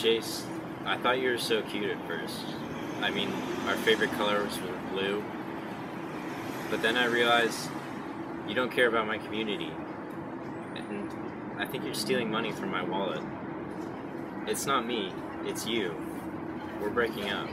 Chase, I thought you were so cute at first. I mean, our favorite colors were blue. But then I realized you don't care about my community. And I think you're stealing money from my wallet. It's not me, it's you. We're breaking up.